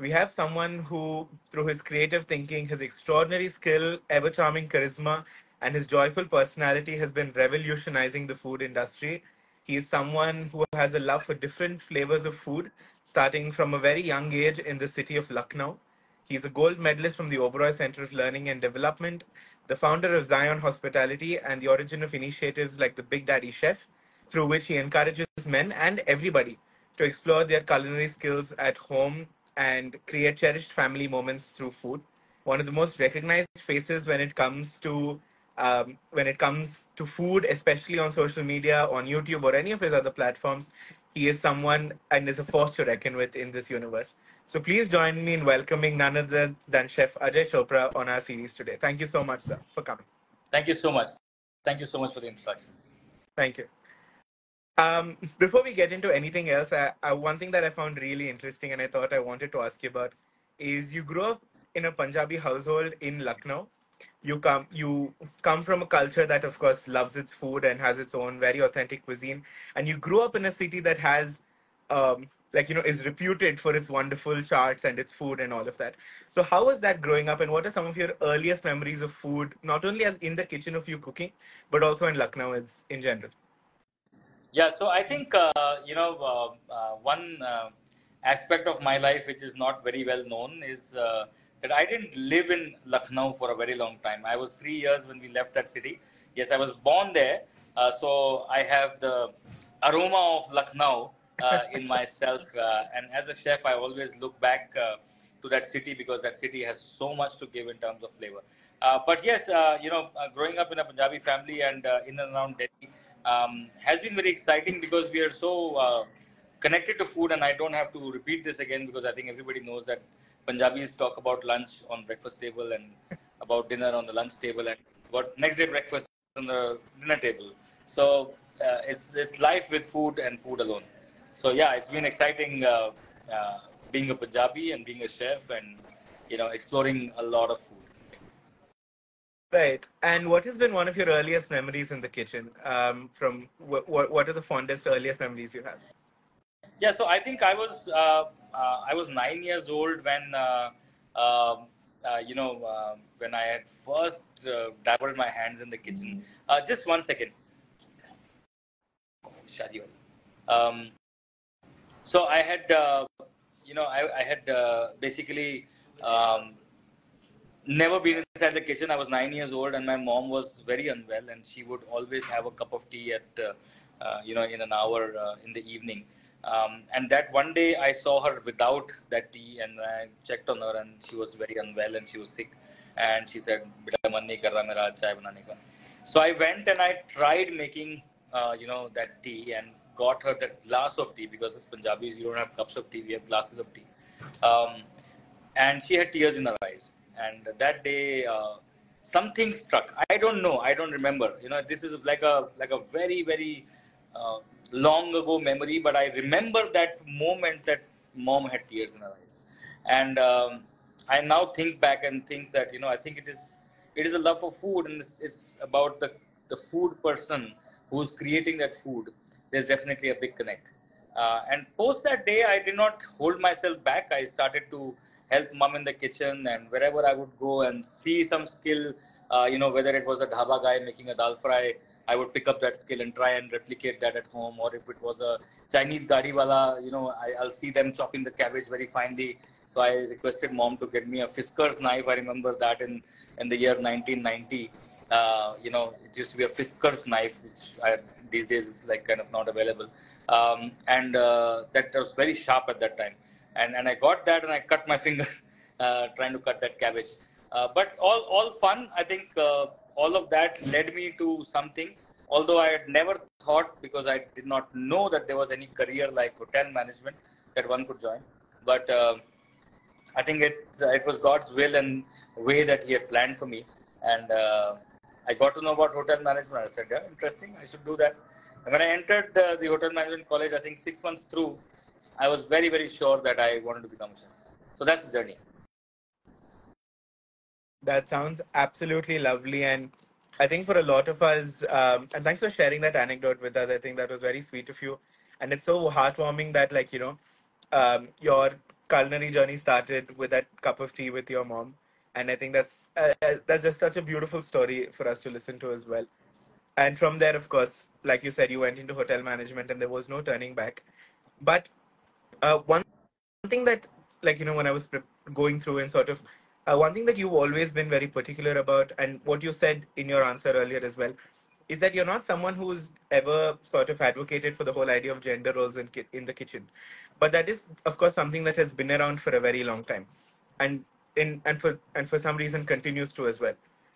we have someone who, through his creative thinking, his extraordinary skill, ever charming charisma, and his joyful personality, has been revolutionizing the food industry. He is someone who has a love for different flavors of food, starting from a very young age in the city of Lucknow. He's a gold medalist from the Oberoi Center of Learning and Development, the founder of Zion Hospitality, and the origin of initiatives like the Big Daddy Chef, through which he encourages men and everybody to explore their culinary skills at home and create cherished family moments through food. One of the most recognized faces when it comes to um, when it comes to food, especially on social media, on YouTube, or any of his other platforms, he is someone and is a force to reckon with in this universe. So please join me in welcoming none other than Chef Ajay Chopra on our series today. Thank you so much, sir, for coming. Thank you so much. Thank you so much for the introduction. Thank you. Um, before we get into anything else, I, I, one thing that I found really interesting and I thought I wanted to ask you about is you grew up in a Punjabi household in Lucknow. You come you come from a culture that of course loves its food and has its own very authentic cuisine, and you grew up in a city that has um, like you know is reputed for its wonderful chaats and its food and all of that. So how was that growing up, and what are some of your earliest memories of food, not only as in the kitchen of you cooking, but also in Lucknow as in general? Yeah, so I think uh, you know uh, uh, one uh, aspect of my life which is not very well known is uh, that I didn't live in Lucknow for a very long time. I was three years when we left that city. Yes, I was born there, uh, so I have the aroma of Lucknow in myself. and as a chef, I always look back to that city because that city has so much to give in terms of flavor. but yes, you know, growing up in a Punjabi family and in and around Delhi um, has been very exciting because we are so uh, connected to food, and I don't have to repeat this again because I think everybody knows that Punjabis talk about lunch on breakfast table and about dinner on the lunch table and what next day breakfast on the dinner table. So uh, it's it's life with food and food alone. So yeah, it's been exciting uh, uh being a Punjabi and being a chef and you know exploring a lot of food. Right. And what has been one of your earliest memories in the kitchen? Um, from what, what are the fondest, earliest memories you have? Yeah, so I think I was uh, uh, I was nine years old when uh, um, uh you know uh, when I had first uh, dabbled my hands in the kitchen. just one second. Um, so I had you know I, I had basically um, never been inside the kitchen. I was nine years old, and my mom was very unwell, and she would always have a cup of tea at, uh, uh, you know, in an hour uh, in the evening. Um, and that one day I saw her without that tea, and I checked on her, and she was very unwell and she was sick. And she said, So I went and I tried making, uh, you know, that tea and got her that glass of tea because as Punjabis, you don't have cups of tea, we have glasses of tea. Um, and she had tears in her eyes and that day uh, something struck. I don't know. I don't remember. You know this is like a like a very very uh, long ago memory but i remember that moment that mom had tears in her eyes. And um, i now think back and think that you know i think it is it is a love for food and it's, it's about the the food person who's creating that food. There's definitely a big connect. Uh, and post that day i did not hold myself back. I started to help mom in the kitchen and wherever I would go and see some skill, uh, you know, whether it was a dhaba guy making a dal fry, I would pick up that skill and try and replicate that at home. Or if it was a Chinese gadi wala, you know, I, will see them chopping the cabbage very finely. So I requested mom to get me a Fiskars knife. I remember that in, in the year 1990. Uh, you know, it used to be a Fiskars knife, which I, these days is like kind of not available. Um, and uh, that was very sharp at that time and and I got that and I cut my finger uh, trying to cut that cabbage. Uh, but all all fun. I think uh, all of that led me to something. Although I had never thought because I did not know that there was any career like hotel management that one could join. But uh, I think it it was God's will and way that He had planned for me. And uh, I got to know about hotel management. I said, yeah, interesting. I should do that. And when I entered uh, the hotel management college, I think six months through, I was very, very sure that I wanted to become a chef. So that's the journey. That sounds absolutely lovely. And I think for a lot of us, um, and thanks for sharing that anecdote with us. I think that was very sweet of you. And it's so heartwarming that, like, you know, um, your culinary journey started with that cup of tea with your mom, and I think that's uh, uh, that's just such a beautiful story for us to listen to as well. And from there, of course, like you said, you went into hotel management, and there was no turning back. But uh, one thing that, like you know, when I was going through and sort of uh, one thing that you've always been very particular about, and what you said in your answer earlier as well, is that you're not someone who's ever sort of advocated for the whole idea of gender roles in ki- in the kitchen, but that is, of course, something that has been around for a very long time, and in and for and for some reason continues to as well.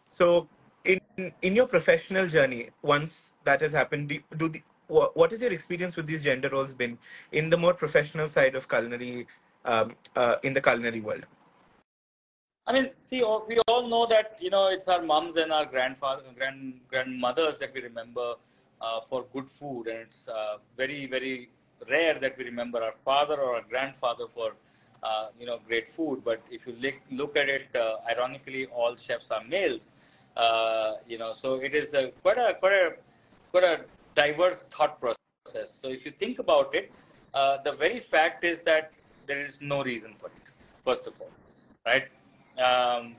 So, in in your professional journey, once that has happened, do, do the what is your experience with these gender roles been in the more professional side of culinary um, uh, in the culinary world? I mean, see, we all know that you know it's our moms and our grandfather, grand grandmothers that we remember uh, for good food, and it's uh, very very rare that we remember our father or our grandfather for uh, you know great food. But if you look look at it, uh, ironically, all chefs are males. Uh, you know, so it is quite a quite a quite a diverse thought process. So if you think about it, uh, the very fact is that there is no reason for it. First of all, right? um,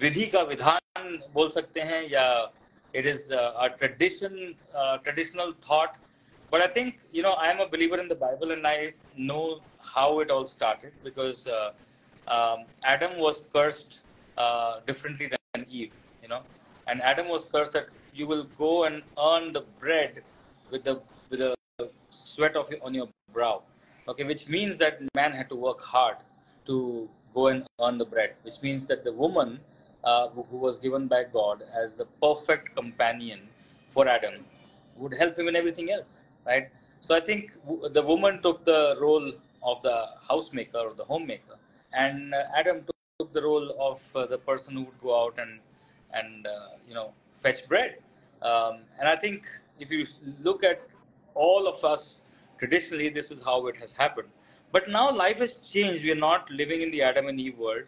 विधि का विधान बोल सकते हैं या it is uh, a tradition uh, traditional thought but i think you know i am a believer in the bible and i know how it all started because uh, um, adam was cursed uh, differently than eve you know and adam was cursed that you will go and earn the bread with the with the sweat of your, on your brow. Okay which means that man had to work hard to go and earn the bread which means that the woman uh, who, who was given by god as the perfect companion for adam would help him in everything else right? So i think w- the woman took the role of the housemaker or the homemaker and uh, adam took, took the role of uh, the person who would go out and and uh, you know fetch bread um, and i think if you look at all of us traditionally this is how it has happened. But now life has changed. We are not living in the adam and eve world.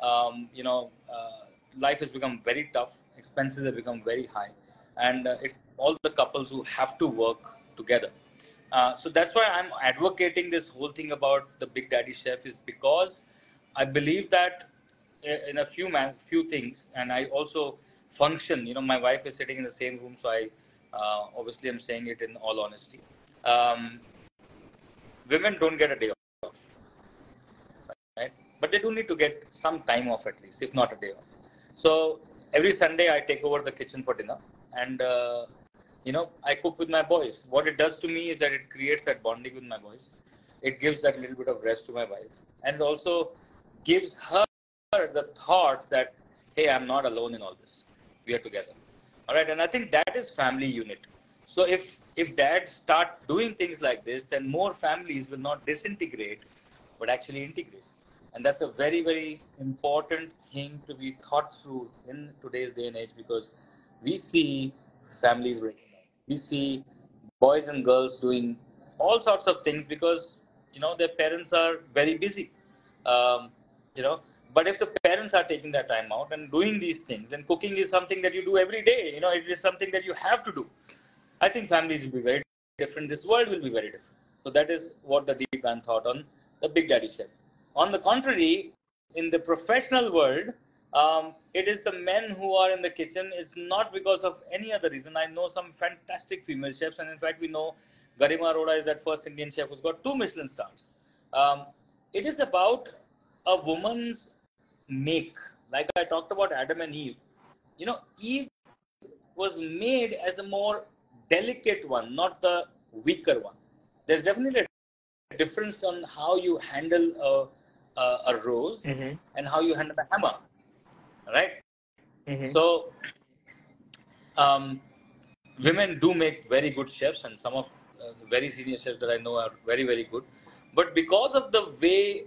Um, you know uh, life has become very tough. Expenses have become very high. And uh, it's all the couples who have to work together. Uh, so that's why i'm advocating this whole thing about the big daddy chef is because i believe that uh, in a few man few things and i also function. You know my wife is sitting in the same room so i uh, obviously i'm saying it in all honesty. Um, women don't get a day off right? But they do need to get some time off at least if not a day off. So every sunday i take over the kitchen for dinner and uh, you know i cook with my boys. What it does to me is that it creates that bonding with my boys. It gives that little bit of rest to my wife and also gives her the thought that hey i'm not alone in all this we are together. All right and i think that is family unit. So if if dads start doing things like this then more families will not disintegrate but actually integrate. And that's a very very important thing to be thought through in today's day and age because we see families breaking up we see boys and girls doing all sorts of things because you know their parents are very busy. Um, you know but if the parents are taking that time out and doing these things and cooking is something that you do every day. You know it is something that you have to do. I think families will be very different. This world will be very different. So that is what the deep man thought on the big daddy chef. On the contrary in the professional world um, it is the men who are in the kitchen. It's not because of any other reason. I know some fantastic female chefs and in fact we know garima arora is that first indian chef who's got two michelin stars. Um, it is about a woman's make like i talked about adam and eve you know eve was made as the more delicate one not the weaker one there's definitely a difference on how you handle a, a, a rose Mm-hmm. and how you handle a hammer right Mm-hmm. so um, women do make very good chefs, and some of uh, very senior chefs that I know are very, very good. But because of the way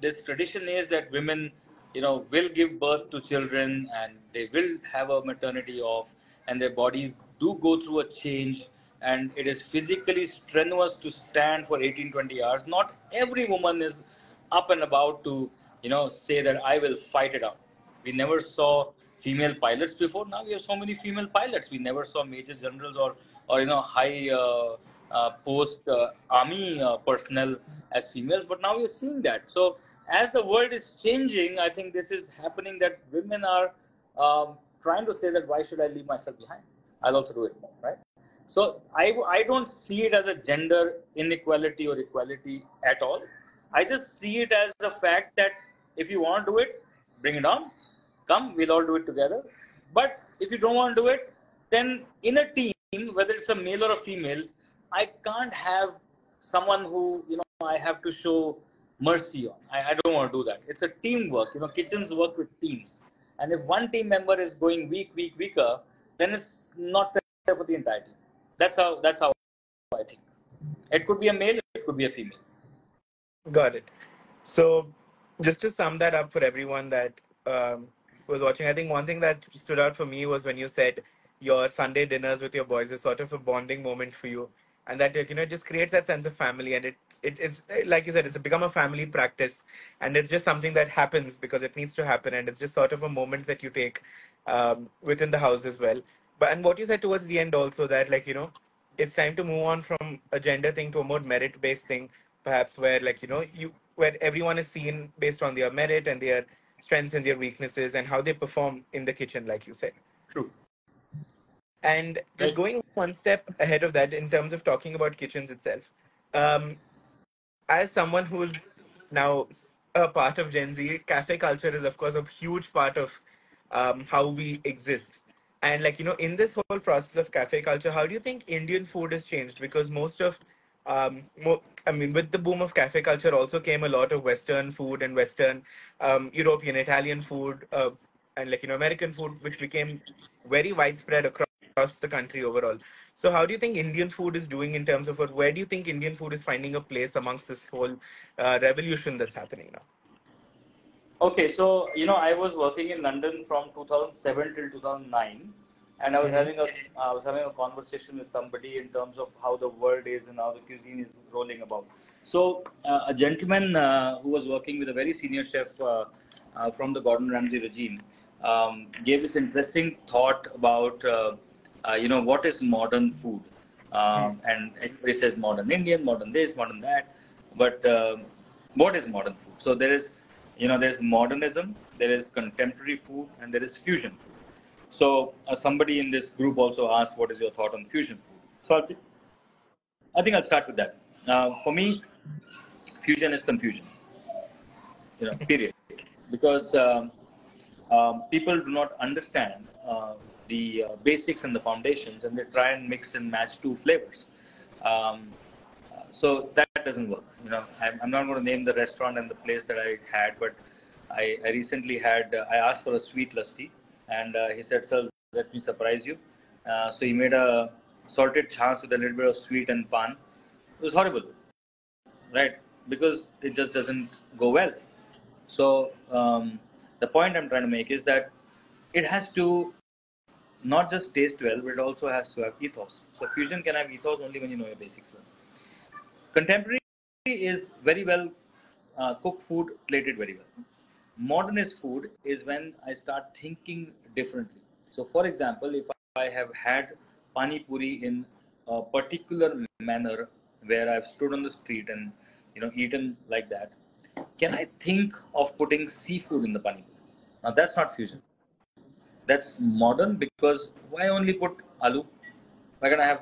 this tradition is that women, you know, will give birth to children and they will have a maternity off, and their bodies do go through a change, and it is physically strenuous to stand for 18, 20 hours. Not every woman is up and about to, you know, say that I will fight it out. We never saw female pilots before. Now we have so many female pilots. We never saw major generals or, or you know, high uh, uh, post uh, army uh, personnel as females. But now we are seeing that. So as the world is changing, I think this is happening that women are um, trying to say that why should I leave myself behind? I'll also do it more, right? So I, I don't see it as a gender inequality or equality at all. I just see it as the fact that if you want to do it, bring it on. Come, we'll all do it together. But if you don't want to do it, then in a team, whether it's a male or a female, I can't have someone who, you know, I have to show mercy on. I, I don't want to do that. It's a teamwork. You know, kitchens work with teams. And if one team member is going weak, weak, weaker, then it's not fair for the entire team. That's how that's how I think. It could be a male, it could be a female. Got it. So, just to sum that up for everyone that um, was watching, I think one thing that stood out for me was when you said your Sunday dinners with your boys is sort of a bonding moment for you, and that you know it just creates that sense of family, and it it is like you said, it's become a family practice, and it's just something that happens because it needs to happen, and it's just sort of a moment that you take um, within the house as well. But and what you said towards the end also that like you know it's time to move on from a gender thing to a more merit based thing perhaps where like you know you where everyone is seen based on their merit and their strengths and their weaknesses and how they perform in the kitchen like you said True. And just going one step ahead of that in terms of talking about kitchens itself um, as someone who's now a part of gen z cafe culture is of course a huge part of um, how we exist and like you know, in this whole process of cafe culture, how do you think Indian food has changed? Because most of, um, mo- I mean, with the boom of cafe culture, also came a lot of Western food and Western, um, European, Italian food, uh, and like you know, American food, which became very widespread across the country overall. So, how do you think Indian food is doing in terms of? Where do you think Indian food is finding a place amongst this whole uh, revolution that's happening now? Okay, so you know, I was working in London from 2007 till 2009, and I was Mhm. having a I was having a conversation with somebody in terms of how the world is and how the cuisine is rolling about. So uh, a gentleman uh, who was working with a very senior chef uh, uh, from the Gordon Ramsay regime um, gave this interesting thought about uh, you know what is modern food, um, and everybody says modern Indian, modern this, modern that, but um what is modern food? So there is you know there's modernism there is contemporary food and there is fusion food. So uh, somebody in this group also asked what is your thought on fusion food? So I'll, i think i'll start with that. Uh, for me fusion is confusion. You know period. Because um, um, people do not understand uh, the uh, basics and the foundations and they try and mix and match two flavors um, so that doesn't work. You know, I'm, I'm not going to name the restaurant and the place that I had, but I, I recently had, uh, I asked for a sweet lassi and uh, he said, sir, let me surprise you. Uh, so he made a salted chaas with a little bit of sweet and pan. It was horrible, right? Because it just doesn't go well. So um, the point I'm trying to make is that it has to not just taste well, but it also has to have ethos. So fusion can have ethos only when you know your basics well. Contemporary is very well uh, cooked food, plated very well. Modernist food is when I start thinking differently. So, for example, if I have had pani puri in a particular manner where I've stood on the street and you know eaten like that, can I think of putting seafood in the pani puri? Now that's not fusion. That's modern because why only put aloo? Why can't I have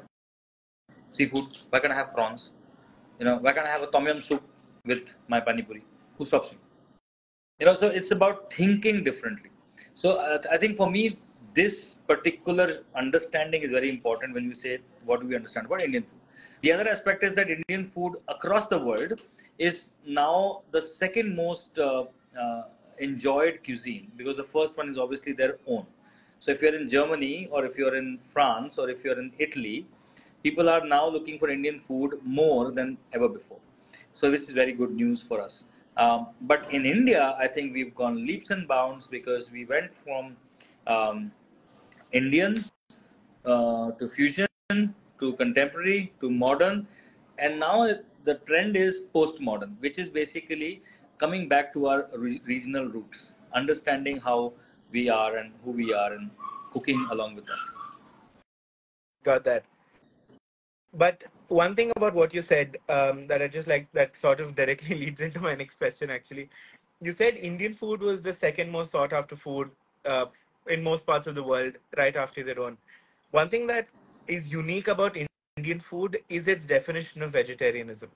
seafood? Why can't I have prawns? You know, why can't I have a tom yum soup with my pani puri? Who stops me? You know, so it's about thinking differently. So uh, I think for me, this particular understanding is very important when we say what do we understand about Indian food. The other aspect is that Indian food across the world is now the second most uh, uh, enjoyed cuisine because the first one is obviously their own. So if you're in Germany or if you're in France or if you're in Italy, people are now looking for Indian food more than ever before. So this is very good news for us. Um, but in India, I think we've gone leaps and bounds because we went from um, Indian uh, to fusion to contemporary to modern, and now the trend is postmodern, which is basically coming back to our re- regional roots, understanding how we are and who we are, and cooking along with that. Got that. but one thing about what you said um, that I just like that sort of directly leads into my next question. Actually, you said Indian food was the second most sought after food uh, in most parts of the world, right after their own. One thing that is unique about Indian food is its definition of vegetarianism,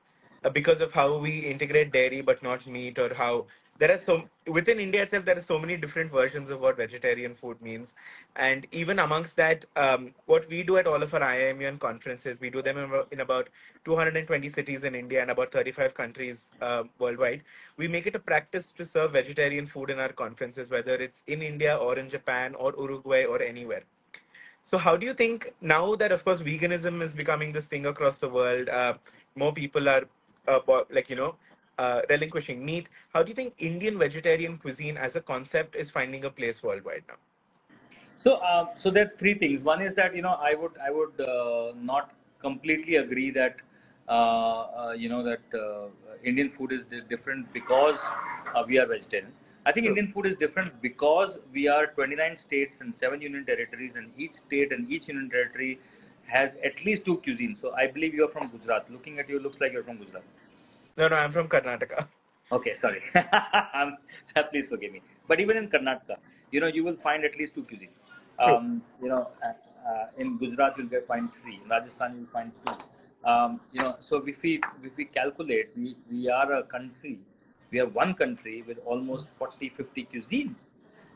because of how we integrate dairy but not meat, or how there are so within India itself there are so many different versions of what vegetarian food means, and even amongst that, um, what we do at all of our IIMUN conferences, we do them in, about- in about 220 cities in India and about 35 countries uh, worldwide. We make it a practice to serve vegetarian food in our conferences, whether it's in India or in Japan or Uruguay or anywhere. So, how do you think now that, of course, veganism is becoming this thing across the world? Uh, more people are, bo- like you know, uh, relinquishing meat. How do you think Indian vegetarian cuisine as a concept is finding a place worldwide now? So, uh, so there are three things. One is that you know I would I would uh, not completely agree that uh, uh, you know that uh, Indian food is different because uh, we are vegetarian. I think Indian food is different because we are 29 states and seven union territories, and each state and each union territory has at least two cuisines. So I believe you are from Gujarat. Looking at you, looks like you're from Gujarat. No, no, I'm from Karnataka. Okay, sorry. Um, Please forgive me. But even in Karnataka, you know, you will find at least two cuisines. Um, you know, uh, uh, in Gujarat you'll get find three. In Rajasthan you'll find two. Um, you know, so if we if we calculate, we, we are a country. We are one country with almost 40, 50 cuisines.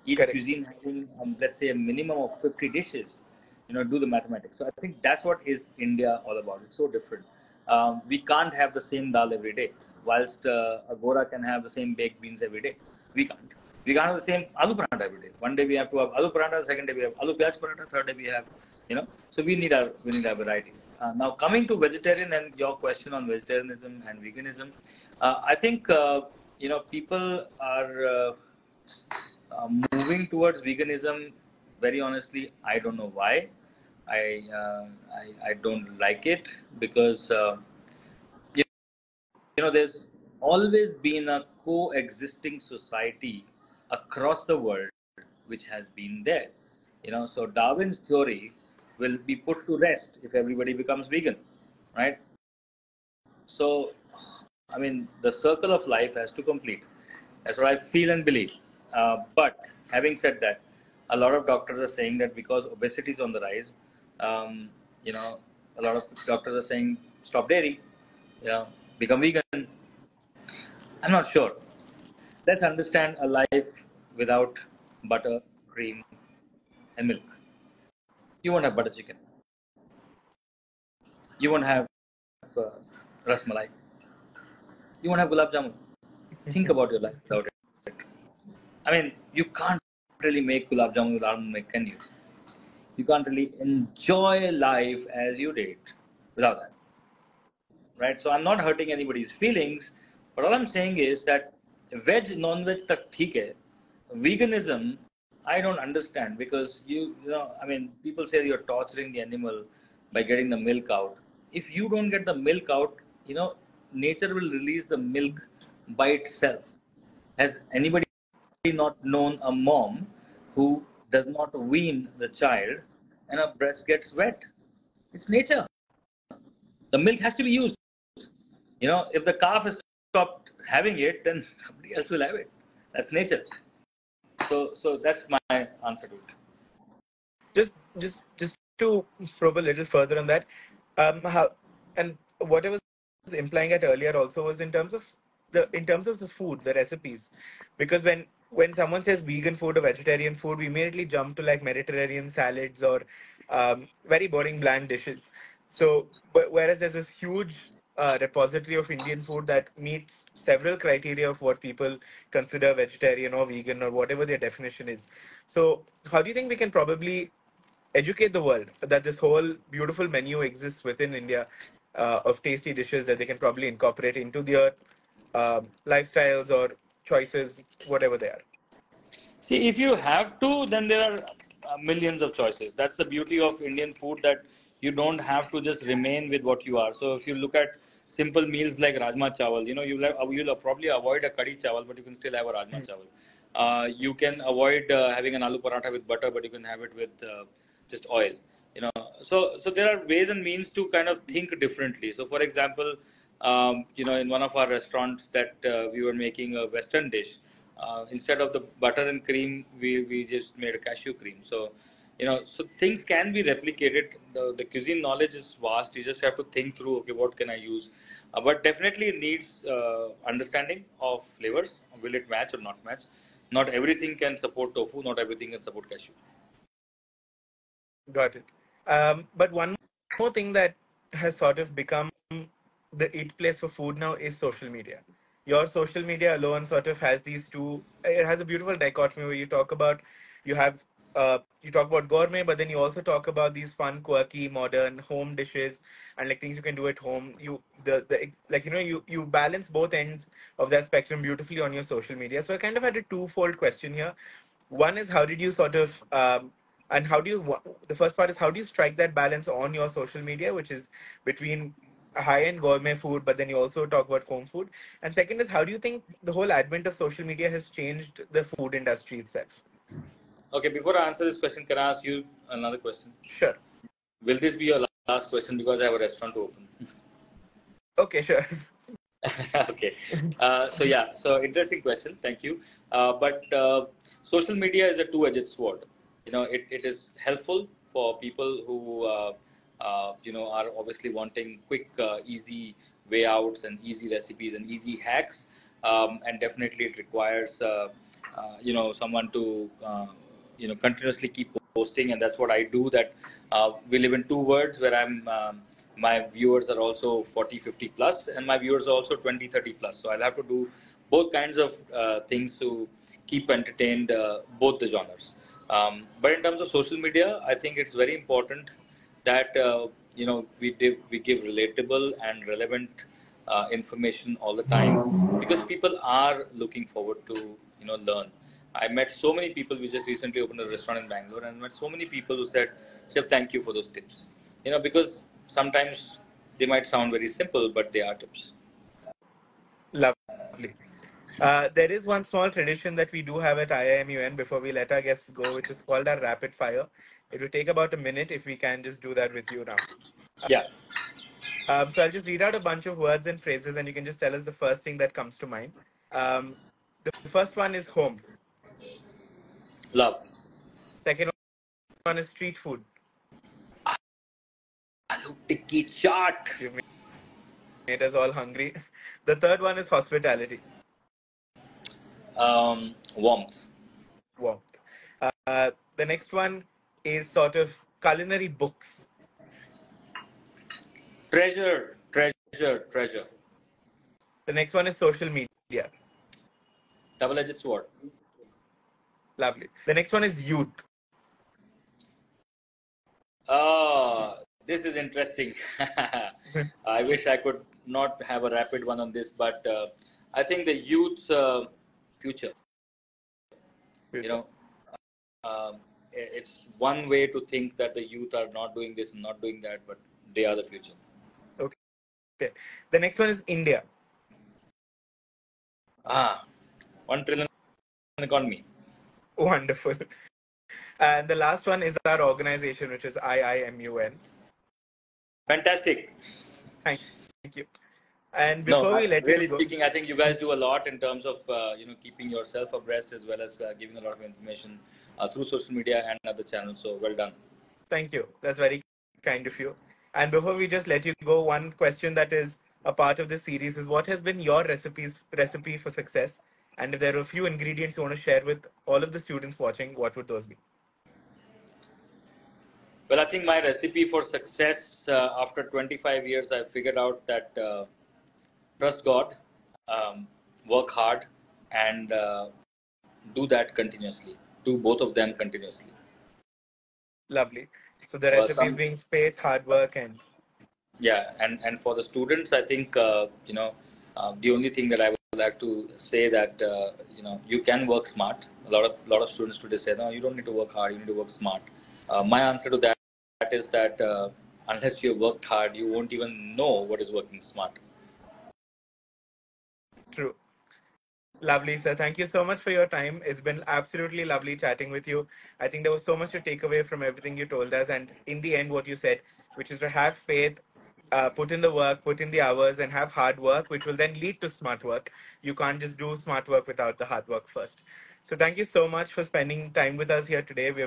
Each Correct. cuisine having, um, let's say, a minimum of 50 dishes. You know, do the mathematics. So I think that's what is India all about. It's so different. Um, we can't have the same dal every day, whilst uh, a Gora can have the same baked beans every day. We can't. We can't have the same aloo paratha every day. One day we have to have aloo paratha, second day we have aloo pyaj paratha, third day we have, you know. So we need our we need our variety. Uh, now coming to vegetarian and your question on vegetarianism and veganism, uh, I think uh, you know people are uh, uh, moving towards veganism. Very honestly, I don't know why. I uh, I, I don't like it because uh, you, know there's always been a coexisting society across the world which has been there. You know, so Darwin's theory will be put to rest if everybody becomes vegan, right? So, I mean, the circle of life has to complete. That's what I feel and believe. Uh, but having said that, a lot of doctors are saying that because obesity is on the rise, um, you know, a lot of doctors are saying stop dairy, you know, become vegan. I'm not sure. Let's understand a life without butter, cream, and milk. You won't have butter chicken. You won't have uh, rasmalai. You won't have gulab jamun. Think about your life without it. I mean, you can't really make gulab jamun with almond milk, can you? You can't really enjoy life as you did without that. Right? So I'm not hurting anybody's feelings, but all I'm saying is that veg, non-veg tak. Veganism, I don't understand because you, you know, I mean, people say you're torturing the animal by getting the milk out. If you don't get the milk out, you know, nature will release the milk by itself. Has anybody not known a mom who does not wean the child and her breast gets wet? It's nature. The milk has to be used. You know, if the calf has stopped having it, then somebody else will have it. That's nature. So, so that's my answer to it. just just just to probe a little further on that um how and what i was implying at earlier also was in terms of the in terms of the food the recipes because when when someone says vegan food or vegetarian food we immediately jump to like mediterranean salads or um, very boring bland dishes. So wh- whereas there's this huge uh, repository of indian food that meets several criteria of what people consider vegetarian or vegan or whatever their definition is. So how do you think we can probably educate the world that this whole beautiful menu exists within India uh, of tasty dishes that they can probably incorporate into their um, lifestyles or choices, whatever they are. See, if you have to, then there are uh, millions of choices. That's the beauty of Indian food that you don't have to just remain with what you are. So if you look at simple meals like rajma chawal, you know, you'll, have, you'll probably avoid a kadhi chawal, but you can still have a rajma chawal. Uh, you can avoid uh, having an aloo paratha with butter, but you can have it with uh, just oil. You know, so so there are ways and means to kind of think differently. So, for example, um, you know, in one of our restaurants that uh, we were making a Western dish, uh, instead of the butter and cream, we we just made a cashew cream. So, you know, so things can be replicated. The the cuisine knowledge is vast. You just have to think through. Okay, what can I use? Uh, but definitely it needs uh, understanding of flavors. Will it match or not match? Not everything can support tofu. Not everything can support cashew. Got it. Um, but one more thing that has sort of become the it place for food now is social media. Your social media alone sort of has these two. It has a beautiful dichotomy where you talk about you have uh, you talk about gourmet, but then you also talk about these fun, quirky, modern home dishes and like things you can do at home. You the the like you know you you balance both ends of that spectrum beautifully on your social media. So I kind of had a twofold question here. One is how did you sort of um, and how do you the first part is how do you strike that balance on your social media, which is between high-end gourmet food, but then you also talk about home food. And second is how do you think the whole advent of social media has changed the food industry itself? Okay, before I answer this question, can I ask you another question? Sure. Will this be your last question because I have a restaurant to open? okay, sure. okay. Uh, so yeah, so interesting question. Thank you. Uh, but uh, social media is a two-edged sword. You know, it, it is helpful for people who uh, you know are obviously wanting quick, uh, easy way outs and easy recipes and easy hacks. Um, and definitely, it requires you know someone to you know continuously keep posting. And that's what i do that uh, we live in two worlds where i'm um, my viewers are also 40 50 plus and my viewers are also 20 30 plus. So i'll have to do both kinds of uh, things to keep entertained uh, both the genres. Um, but in terms of social media i think it's very important that uh, you know we give we give relatable and relevant uh, information all the time because people are looking forward to you know learn I met so many people. We just recently opened a restaurant in Bangalore, and met so many people who said, "Chef, thank you for those tips." You know, because sometimes they might sound very simple, but they are tips. Lovely. Uh, there is one small tradition that we do have at IIMUN before we let our guests go, which is called our rapid fire. It will take about a minute if we can just do that with you now. Yeah. Um, so I'll just read out a bunch of words and phrases, and you can just tell us the first thing that comes to mind. Um, the first one is home. Love. Second one is street food. Aloo tikki chaat. You made us all hungry. The third one is hospitality. Um, warmth. Warmth. Uh, the next one is sort of culinary books. Treasure, treasure, treasure. The next one is social media. Double-edged sword. Lovely. The next one is youth. Oh, this is interesting. I wish I could not have a rapid one on this, but uh, I think the youth uh, future, future, You know, um, it's one way to think that the youth are not doing this and not doing that, but they are the future. Okay. Okay. The next one is India. Ah, one trillion economy. Wonderful. And the last one is our organization, which is IIMUN. Fantastic. Thank, thank you. And before no, we let really you go, speaking, I think you guys do a lot in terms of uh, you know keeping yourself abreast as well as uh, giving a lot of information uh, through social media and other channels. So well done. Thank you. That's very kind of you. And before we just let you go, one question that is a part of this series is what has been your recipes recipe for success and if there are a few ingredients you want to share with all of the students watching, what would those be? Well, I think my recipe for success uh, after 25 years, I figured out that uh, trust God, um, work hard, and uh, do that continuously. Do both of them continuously. Lovely. So the recipes some, being faith, hard work, and yeah, and and for the students, I think uh, you know uh, the only thing that I would like to say that uh, you know you can work smart. A lot of lot of students today say no, you don't need to work hard. You need to work smart. Uh, my answer to that, that is that uh, unless you have worked hard, you won't even know what is working smart. True. Lovely, sir. Thank you so much for your time. It's been absolutely lovely chatting with you. I think there was so much to take away from everything you told us. And in the end, what you said, which is to have faith, uh, put in the work, put in the hours, and have hard work, which will then lead to smart work. You can't just do smart work without the hard work first. So thank you so much for spending time with us here today. We're